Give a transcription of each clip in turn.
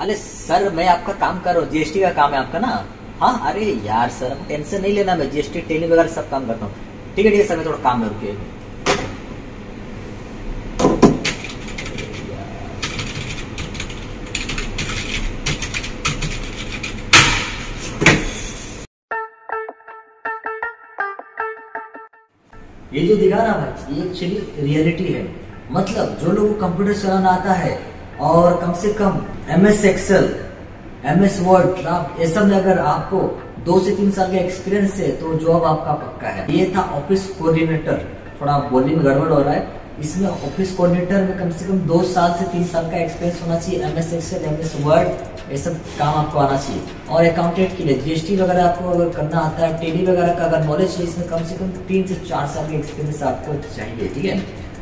अरे सर, मैं आपका काम कर रहा हूँ जीएसटी का काम है आपका ना? हाँ अरे यार सर टेंशन नहीं लेना, मैं जीएसटी टेली वगैरह सब काम करता हूँ। ठीक है ठीक है सर, मैं थोड़ा काम में रुकिए। ये जो दिखा रहा भाई ये एक्चुअली रियलिटी है। मतलब जो लोगों कंप्यूटर चलाना आता है और कम से कम M S Excel M S Word ये सब अगर आपको दो से तीन साल का एक्सपीरियंस है तो जॉब आपका पक्का है। ये था ऑफ़िस कोऑर्डिनेटर थोड़ा बोलने में गड़बड़ हो रहा है। इसमें ऑफ़िस कोऑर्डिनेटर में कम से कम दो साल से तीन साल का एक्सपीरियंस होना चाहिए। M S Excel M S Word ये सब काम आपको आना चाहिए। और अकाउंटेंट के लिए जीएसटी वगैरह आपको अगर करना आता है टेली वगैरह का अगर नॉलेज है, इसमें कम से कम तीन से चार साल का एक्सपीरियंस आपको चाहिए, ठीक है?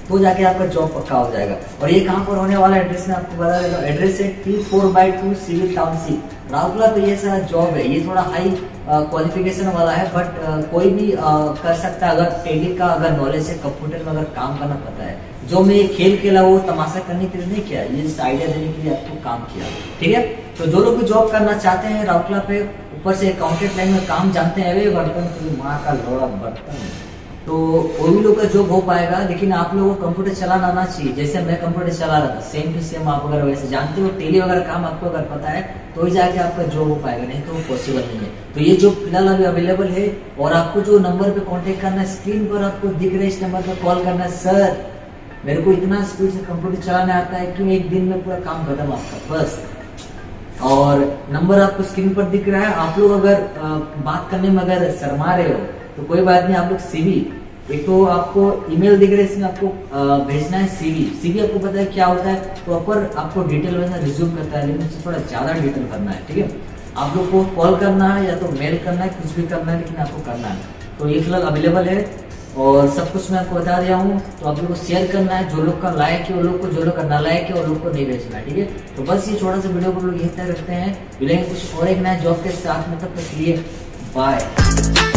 तो जाके आपका जॉब पक्का हो जाएगा। और ये कहाँ पर होने वाला एड्रेस में आपको बता देगा एड्रेस है T four by two civil township Rourkela पे ये सारा जॉब है। ये थोड़ा हाई क्वालिफिकेशन वाला है बट कोई भी आ, कर सकता है। अगर टेली का अगर नॉलेज है कंप्यूटर में अगर काम करना पता है। जो मैं ये खेल खेला वो तमाशा करने के लिए नहीं किया ये आइडिया देने के लिए आपको काम किया। ठीक है? तो जो लोग भी जॉब करना चाहते हैं राउरकेला पे ऊपर से अकाउंटेंट लाइन में काम जानते हैं वे बर्तन माँ का लोड़ा बर्तन। तो भी लोग का जॉब हो पाएगा, लेकिन आप लोगों को कंप्यूटर चलाना आना चाहिए। जैसे मैं कंप्यूटर चला रहा था सेम टू सेम आप अगर वैसे जानते हो टेली वगैरह काम आपको अगर पता है तो ही जाके आपका जॉब हो पाएगा, नहीं तो पॉसिबल नहीं है। तो ये जो फ़िलहाल अभी अवेलेबल है, और आपको जो नंबर पे कांटेक्ट करना है स्क्रीन पर आपको दिख रहे इस नंबर पर कॉल करना है सर मेरे को इतना स्पीड से कंप्यूटर चलाने आता है कि एक दिन में पूरा काम खत्म आपका? बस। और नंबर आपको स्क्रीन पर दिख रहा है। आप लोग अगर बात करने में अगर शर्मा रहे हो तो कोई बात नहीं, आप लोग सीवी एक तो आपको ईमेल दिख रहा है, इसमें आपको भेजना है सीवी सीवी आपको पता है क्या होता है प्रॉपर आपको डिटेल वैसा रिज्यूम करता है, लेकिन उससे थोड़ा ज़्यादा डिटेल करना है, ठीक है? आप लोग को कॉल करना है या तो मेल करना है, कुछ भी करना है, लेकिन आपको करना है। तो ये फ़िलहाल अवेलेबल है और सब कुछ मैं आपको बता दिया हूँ। तो आप लोग को शेयर करना है, जो लोग का लायक है, वो लोग को, जो लोग का ना लायक है, वो लोग को नहीं भेजना है, ठीक है? तो बस ये छोटा सा वीडियो को लोग यही तक रखते हैं। कुछ और एक नया जॉब के साथ में, तब तक लिए बाय